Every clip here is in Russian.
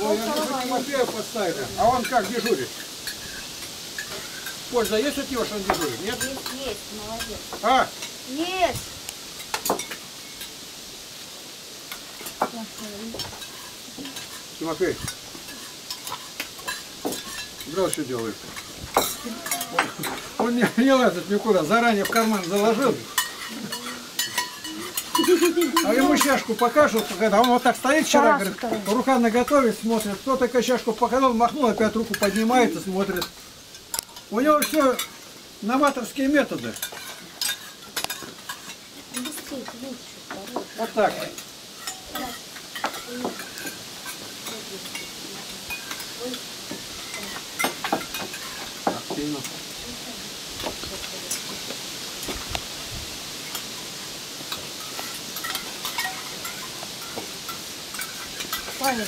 Ой, я бы Тимофея поставили. А он как дежурит? Польза есть от него, что он дежурит? Нет? Есть, есть, молодец. А, Есть. Тимофей. Брал, что делает? Он не, не лазит никуда, заранее в карман заложил. А ему чашку покажут, когда он вот так стоит вчера, говорит, рука на готове смотрит, кто такая чашку показал, махнул, опять руку поднимает и смотрит. У него все новаторские методы. Вот так. Павел,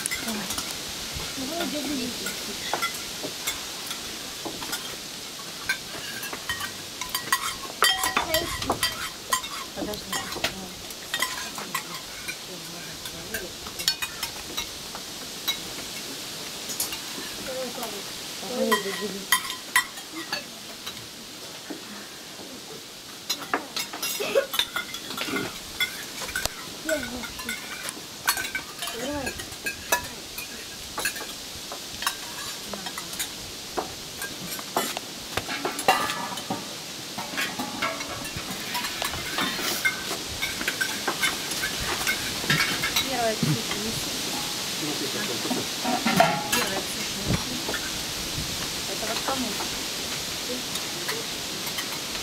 Подожди. Первая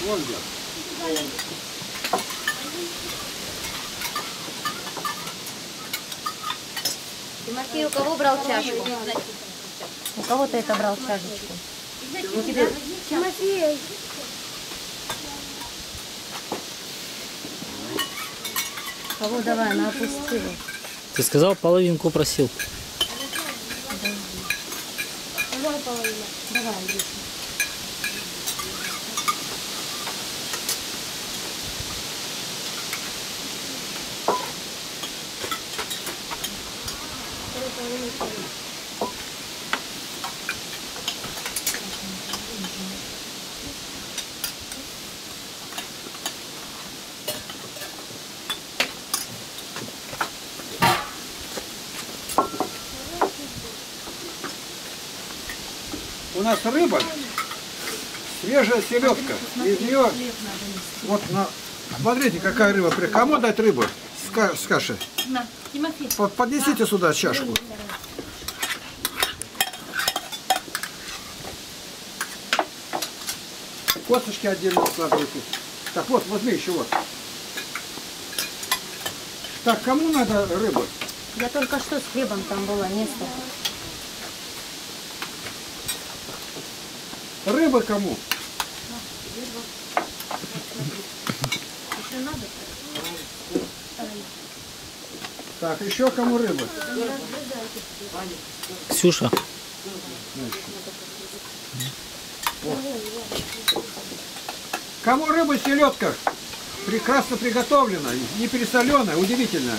Вон где. Тимофей, у кого брал чашку? У кого ты это брал чашечку? У тебя... Тимофей! Кого давай, она опустила. Ты сказал, половинку просил. Давай половину. Давай, Андрюша. У нас рыба, свежая селедка. Из нее, вот, на, смотрите, какая рыба. Кому дать рыбу с, ка- с кашей? На, Тимофей. Под- Поднесите сюда чашку. Косточки отдельно складывайте. Так вот, возьми еще вот. Так, кому надо рыбу? Я только что с хлебом там была, место. Рыбы кому? Еще надо? Так, еще кому рыбы? Ксюша, Кому рыба селедка? Прекрасно приготовлена, не пересоленная, удивительно.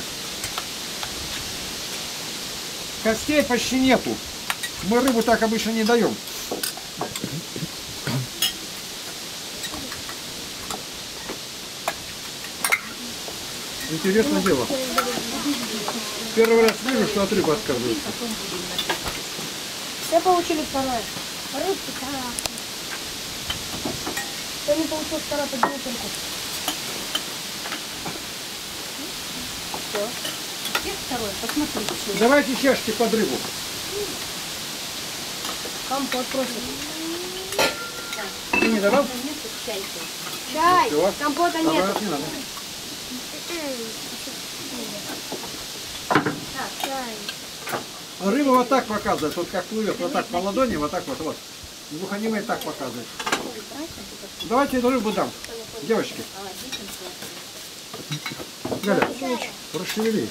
Костей почти нету. Мы рыбу так обычно не даем. Интересное дело. Первый раз вижу, что от рыбы отказываются. Все получили второе. Рыбки Кто не получил второе, поднимите руку. Где второй? Посмотри. Давайте чашки под рыбу. Компот просит. Ты не давал? Чай. Всё. Компота Добавок нет. не надо. Чай. А Рыба вот так показывает, вот как плывет, вот так по ладони, вот так вот, вот. Глухонемый так показывает. Давайте эту рыбу дам, девочки. Галя, расшевели.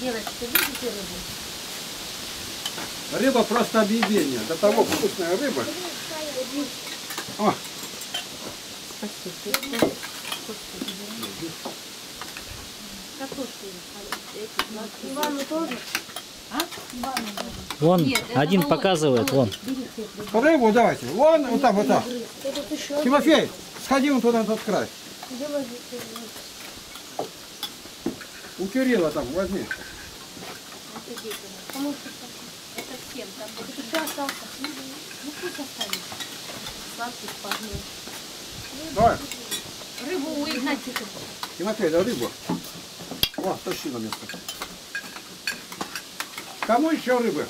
Девочки, видите рыбу? Рыба просто объедение. До того вкусная рыба. О, Картошку. Ивану тоже? А? Вон, один показывает, вон. Рыбу давайте. Вон, вот так, вот так. Что? Тимофей, сходи вон туда, на тот край. У Кирилла там возьми. Кому ты Это всем. Там Это ты остался. Ну пусть останется. сладкий вкусный. Давай. Рыбу у Игнатика. Тимофей, дай рыбу. О, тащи на место. Кому еще рыбы?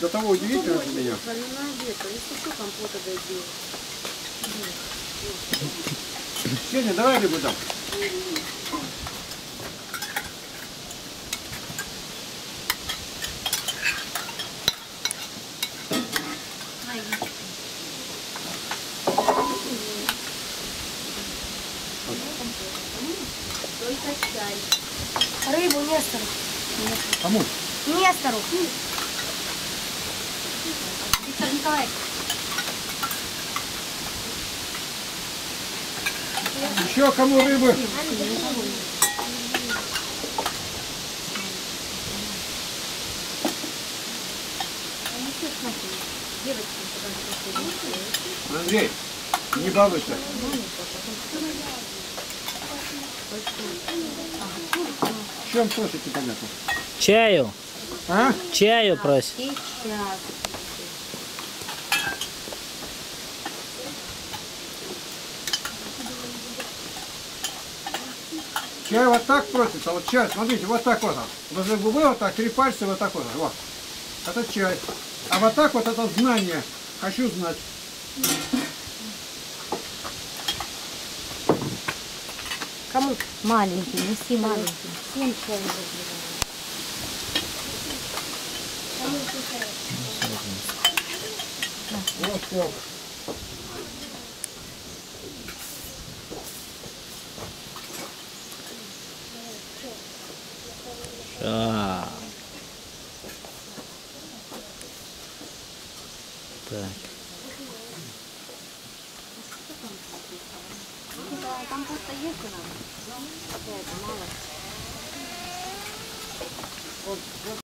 До того удивительно для меня. Сеня, давай рыбу дам. Только чай. Рыбу Нестору. Кому? Нестору. Виктор Николаевич. Еще кому рыбы? Андрей, не балуйся. Чем просите, понятно? Чаю, А? чаю просит. Сейчас. Чай вот так просится, вот чай, смотрите, вот так вот. Возле губы вот так, три пальца вот так вот. Вот. Это чай. А вот так вот это знание. Хочу знать. Кому? Маленький, неси маленький. Всем чай разливаю. Вот так. А. Так. Там просто есть у нас? Какая-то мало.